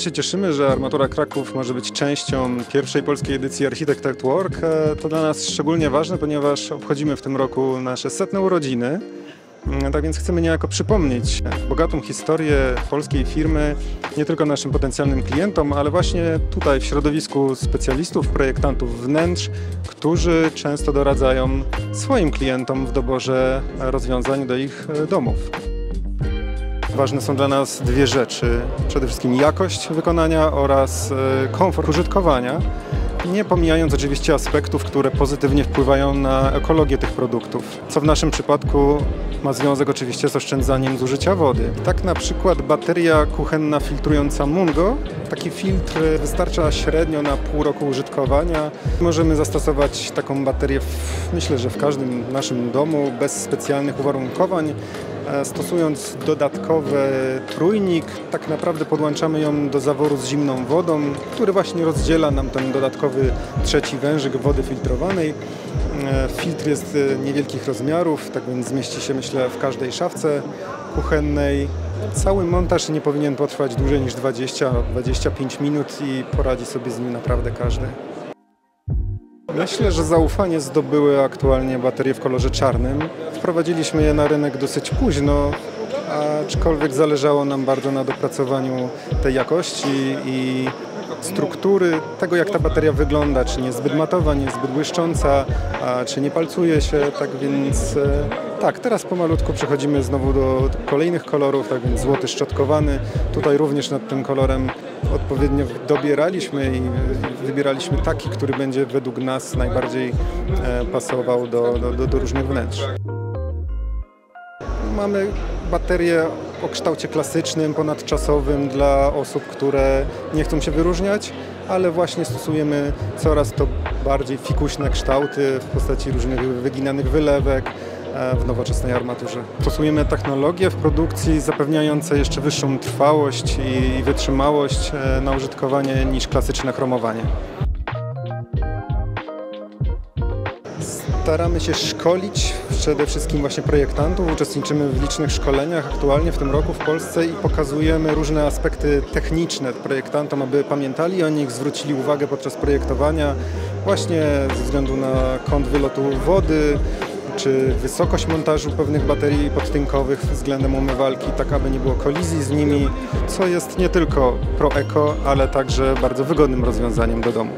się cieszymy, że Armatura Kraków może być częścią pierwszej polskiej edycji Architect at Work. E, To dla nas szczególnie ważne, ponieważ obchodzimy w tym roku nasze setne urodziny. Mm, Tak więc chcemy niejako przypomnieć bogatą historię polskiej firmy nie tylko naszym potencjalnym klientom, ale właśnie tutaj w środowisku specjalistów, projektantów wnętrz, którzy często doradzają swoim klientom w doborze rozwiązań do ich e, domów. Ważne są dla nas dwie rzeczy. Przede wszystkim jakość wykonania oraz e, komfort użytkowania, nie pomijając oczywiście aspektów, które pozytywnie wpływają na ekologię tych produktów, co w naszym przypadku ma związek oczywiście z oszczędzaniem zużycia wody. Tak na przykład bateria kuchenna filtrująca Mungo, taki filtr wystarcza średnio na pół roku użytkowania. Możemy zastosować taką baterię w, myślę, że w każdym naszym domu bez specjalnych uwarunkowań. E, Stosując dodatkowy trójnik, tak naprawdę podłączamy ją do zaworu z zimną wodą, który właśnie rozdziela nam ten dodatkowy trzeci wężyk wody filtrowanej. E, Filtr jest e, niewielkich rozmiarów, tak więc zmieści się myślę w każdej szafce kuchennej. Cały montaż nie powinien potrwać dłużej niż 20-25 minut i poradzi sobie z nim naprawdę każdy. Myślę, że zaufanie zdobyły aktualnie baterie w kolorze czarnym. Wprowadziliśmy je na rynek dosyć późno, aczkolwiek zależało nam bardzo na dopracowaniu tej jakości i struktury tego, jak ta bateria wygląda, czy nie jest zbyt matowa, nie jest zbyt błyszcząca, czy nie palcuje się, tak więc e, tak, teraz pomalutku przechodzimy znowu do kolejnych kolorów, tak więc złoty szczotkowany. Tutaj również nad tym kolorem odpowiednio dobieraliśmy i wybieraliśmy taki, który będzie według nas najbardziej e, pasował do, do, do, różnych wnętrz. Mamy baterie o kształcie klasycznym, ponadczasowym dla osób, które nie chcą się wyróżniać, ale właśnie stosujemy coraz to bardziej fikuśne kształty w postaci różnych wyginanych wylewek e, w nowoczesnej armaturze. Stosujemy technologie w produkcji zapewniające jeszcze wyższą trwałość i wytrzymałość e, na użytkowanie niż klasyczne chromowanie. Staramy się szkolić przede wszystkim właśnie projektantów. Uczestniczymy w licznych szkoleniach aktualnie w tym roku w Polsce i pokazujemy różne aspekty techniczne projektantom, aby pamiętali o nich, zwrócili uwagę podczas projektowania właśnie ze względu na kąt wylotu wody, czy wysokość montażu pewnych baterii podtynkowych względem umywalki, tak aby nie było kolizji z nimi, co jest nie tylko pro-eko, ale także bardzo wygodnym rozwiązaniem do domu.